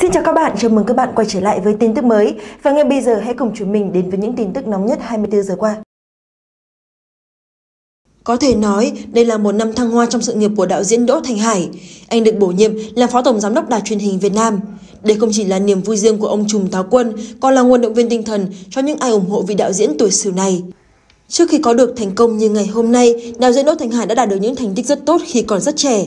Xin chào các bạn, chào mừng các bạn quay trở lại với tin tức mới và ngay bây giờ hãy cùng chúng mình đến với những tin tức nóng nhất 24 giờ qua. Có thể nói, đây là một năm thăng hoa trong sự nghiệp của đạo diễn Đỗ Thành Hải. Anh được bổ nhiệm làm Phó Tổng Giám đốc Đài truyền hình Việt Nam. Đây không chỉ là niềm vui riêng của ông trùm Táo Quân, còn là nguồn động viên tinh thần cho những ai ủng hộ vị đạo diễn tuổi sử này. Trước khi có được thành công như ngày hôm nay, đạo diễn Đỗ Thành Hải đã đạt được những thành tích rất tốt khi còn rất trẻ.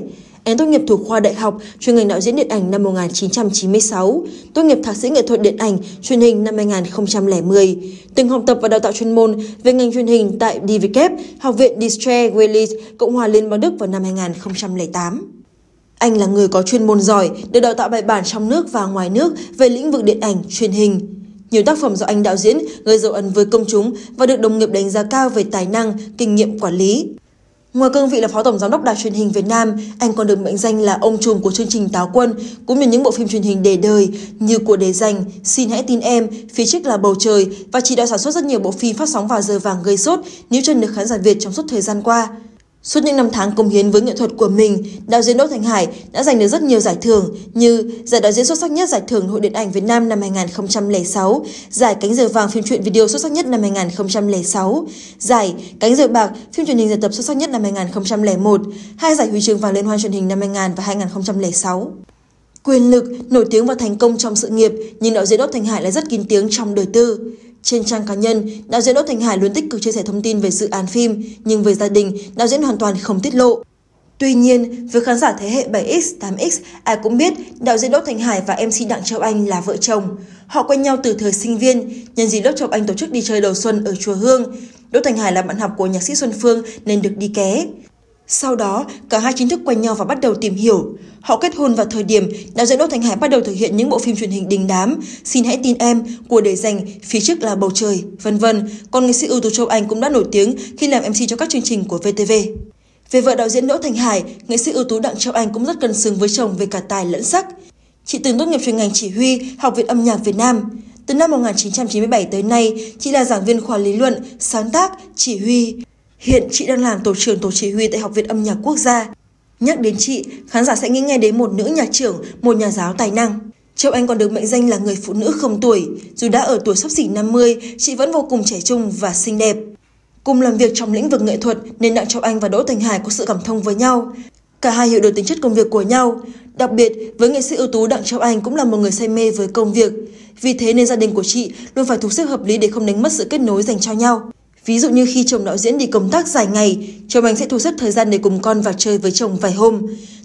Anh tốt nghiệp thuộc khoa đại học, chuyên ngành đạo diễn điện ảnh năm 1996, tốt nghiệp thạc sĩ nghệ thuật điện ảnh, truyền hình năm 2010, từng học tập và đào tạo chuyên môn về ngành truyền hình tại DVK, Học viện Distre Wales, Cộng hòa Liên bang Đức vào năm 2008. Anh là người có chuyên môn giỏi, được đào tạo bài bản trong nước và ngoài nước về lĩnh vực điện ảnh, truyền hình. Nhiều tác phẩm do anh đạo diễn gây dấu ấn với công chúng và được đồng nghiệp đánh giá cao về tài năng, kinh nghiệm quản lý. Ngoài cương vị là Phó Tổng Giám đốc Đài truyền hình Việt Nam, anh còn được mệnh danh là ông trùm của chương trình Táo Quân, cũng như những bộ phim truyền hình đề đời như Của Đề Dành, Xin Hãy Tin Em, Phía Trước là Bầu Trời và chỉ đạo sản xuất rất nhiều bộ phim phát sóng vào giờ vàng gây sốt níu chân được khán giả Việt trong suốt thời gian qua. Suốt những năm tháng công hiến với nghệ thuật của mình, đạo diễn Đỗ Thành Hải đã giành được rất nhiều giải thưởng như giải đạo diễn xuất sắc nhất giải thưởng Hội điện ảnh Việt Nam năm 2006, giải cánh diều vàng phim truyện video xuất sắc nhất năm 2006, giải cánh diều bạc phim truyền hình giải tập xuất sắc nhất năm 2001, hai giải huy chương vàng liên hoan truyền hình năm 2000 và 2006. Quyền lực, nổi tiếng và thành công trong sự nghiệp, nhưng đạo diễn Đỗ Thành Hải lại rất kín tiếng trong đời tư. Trên trang cá nhân, đạo diễn Đỗ Thành Hải luôn tích cực chia sẻ thông tin về dự án phim, nhưng về gia đình, đạo diễn hoàn toàn không tiết lộ. Tuy nhiên, với khán giả thế hệ 7X, 8X, ai cũng biết đạo diễn Đỗ Thành Hải và MC Đặng Châu Anh là vợ chồng. Họ quen nhau từ thời sinh viên, nhân dịp lớp Châu Anh tổ chức đi chơi đầu xuân ở chùa Hương. Đỗ Thành Hải là bạn học của nhạc sĩ Xuân Phương nên được đi ké. Sau đó, cả hai chính thức quen nhau và bắt đầu tìm hiểu. Họ kết hôn vào thời điểm đạo diễn Đỗ Thành Hải bắt đầu thực hiện những bộ phim truyền hình đình đám, Xin hãy tin em, của để dành, phía trước là bầu trời, vân vân. Còn nghệ sĩ ưu tú Châu Anh cũng đã nổi tiếng khi làm MC cho các chương trình của VTV. Về vợ đạo diễn Đỗ Thành Hải, nghệ sĩ ưu tú Đặng Châu Anh cũng rất cân xứng với chồng về cả tài lẫn sắc. Chị từng tốt nghiệp chuyên ngành chỉ huy, Học viện âm nhạc Việt Nam. Từ năm 1997 tới nay, chị là giảng viên khoa lý luận, sáng tác, chỉ huy, Hiện chị đang làm tổ trưởng tổ chỉ huy tại Học viện Âm nhạc Quốc gia. Nhắc đến chị, khán giả sẽ nghĩ ngay đến một nữ nhạc trưởng, một nhà giáo tài năng. Châu Anh còn được mệnh danh là người phụ nữ không tuổi. Dù đã ở tuổi sắp xỉ 50, chị vẫn vô cùng trẻ trung và xinh đẹp. Cùng làm việc trong lĩnh vực nghệ thuật nên Đặng Châu Anh và Đỗ Thành Hải có sự cảm thông với nhau. Cả hai hiểu được tính chất công việc của nhau. Đặc biệt, với nghệ sĩ ưu tú Đặng Châu Anh cũng là một người say mê với công việc. Vì thế nên gia đình của chị luôn phải thu xếp hợp lý để không đánh mất sự kết nối dành cho nhau. Ví dụ như khi chồng đạo diễn đi công tác dài ngày, chồng anh sẽ thu xếp thời gian để cùng con vào chơi với chồng vài hôm.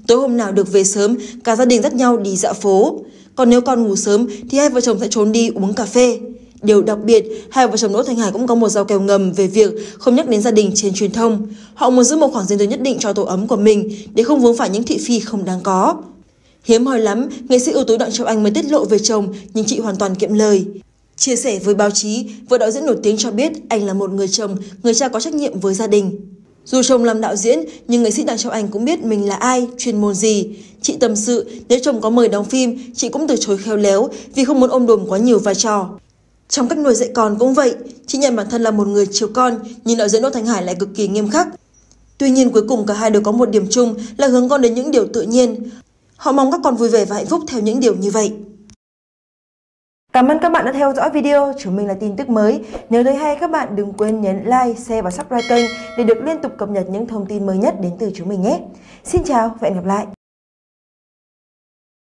Tối hôm nào được về sớm, cả gia đình dắt nhau đi dạo phố. Còn nếu con ngủ sớm thì hai vợ chồng sẽ trốn đi uống cà phê. Điều đặc biệt, hai vợ chồng Đỗ Thành Hải cũng có một giao kèo ngầm về việc không nhắc đến gia đình trên truyền thông. Họ muốn giữ một khoảng riêng tư nhất định cho tổ ấm của mình để không vướng phải những thị phi không đáng có. Hiếm hoi lắm, nghệ sĩ ưu tú Đặng Châu Anh mới tiết lộ về chồng nhưng chị hoàn toàn kiệm lời. Chia sẻ với báo chí, vợ đạo diễn nổi tiếng cho biết anh là một người chồng, người cha có trách nhiệm với gia đình. Dù chồng làm đạo diễn, nhưng nghệ sĩ Đặng Châu Anh cũng biết mình là ai, chuyên môn gì. Chị tâm sự, nếu chồng có mời đóng phim, chị cũng từ chối khéo léo vì không muốn ôm đồm quá nhiều vai trò. Trong cách nuôi dạy con cũng vậy, chị nhận bản thân là một người chiều con, nhưng đạo diễn Đỗ Thành Hải lại cực kỳ nghiêm khắc. Tuy nhiên cuối cùng cả hai đều có một điểm chung là hướng con đến những điều tự nhiên. Họ mong các con vui vẻ và hạnh phúc theo những điều như vậy. Cảm ơn các bạn đã theo dõi video, chúng mình là tin tức mới. Nếu thấy hay các bạn đừng quên nhấn like, share và subscribe kênh để được liên tục cập nhật những thông tin mới nhất đến từ chúng mình nhé. Xin chào và hẹn gặp lại!